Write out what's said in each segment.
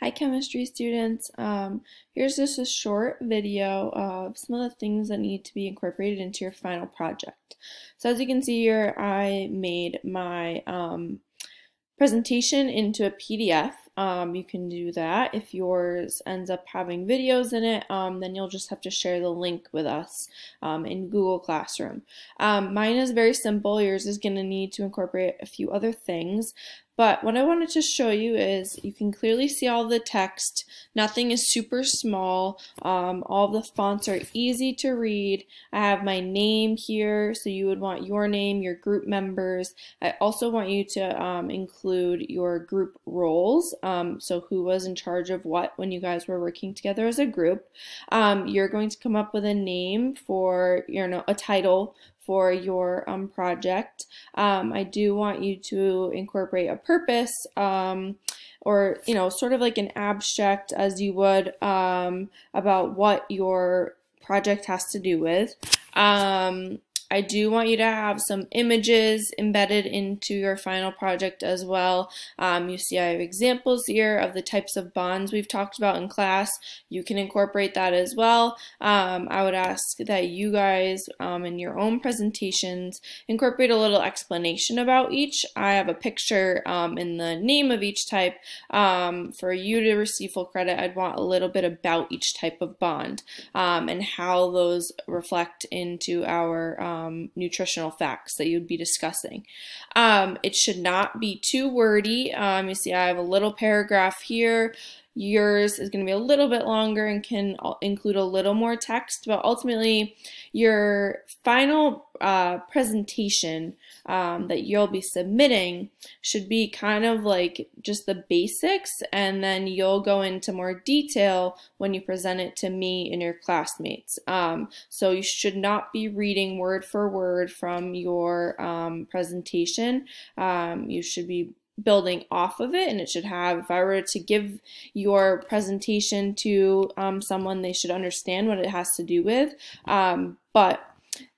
Hi chemistry students, um, here's just a short video of some of the things that need to be incorporated into your final project. So as you can see here, I made my um, presentation into a PDF. Um, you can do that. If yours ends up having videos in it, um, then you'll just have to share the link with us um, in Google Classroom. Um, mine is very simple. Yours is going to need to incorporate a few other things. But what I wanted to show you is you can clearly see all the text. Nothing is super small. Um, all the fonts are easy to read. I have my name here, so you would want your name, your group members. I also want you to um, include your group roles, um, so who was in charge of what when you guys were working together as a group. Um, you're going to come up with a name for, you know, a title for your um, project. Um, I do want you to incorporate a purpose um, or, you know, sort of like an abstract as you would um, about what your project has to do with. I do want you to have some images embedded into your final project as well. Um, you see I have examples here of the types of bonds we've talked about in class. You can incorporate that as well. Um, I would ask that you guys um, in your own presentations incorporate a little explanation about each. I have a picture um, in the name of each type. Um, for you to receive full credit, I'd want a little bit about each type of bond um, and how those reflect into our um, nutritional facts that you'd be discussing. Um, it should not be too wordy. Um, you see, I have a little paragraph here. Yours is going to be a little bit longer and can include a little more text, but ultimately, your final uh, presentation um, that you'll be submitting should be kind of like just the basics, and then you'll go into more detail when you present it to me and your classmates. Um, so you should not be reading word for word from your um, presentation. Um, you should be building off of it and it should have if i were to give your presentation to um, someone they should understand what it has to do with. Um, but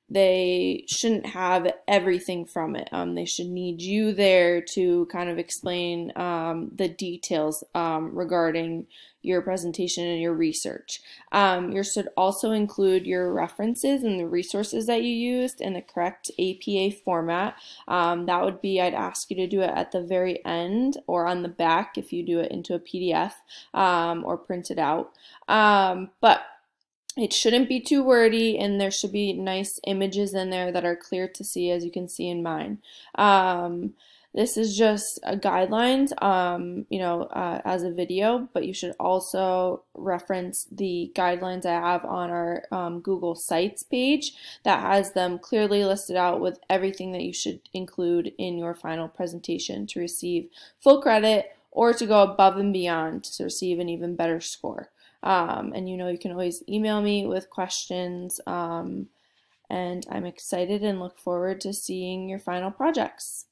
they shouldn't have everything from it. Um, they should need you there to kind of explain um, the details um, regarding your presentation and your research. Um, you should also include your references and the resources that you used in the correct APA format. Um, that would be, I'd ask you to do it at the very end or on the back if you do it into a PDF um, or print it out. but it shouldn't be too wordy and there should be nice images in there that are clear to see as you can see in mine. Um, this is just a guidelines, um, you know, uh, as a video, but you should also reference the guidelines I have on our um, Google Sites page that has them clearly listed out with everything that you should include in your final presentation to receive full credit or to go above and beyond to receive an even better score. Um, and you know, you can always email me with questions. Um, and I'm excited and look forward to seeing your final projects.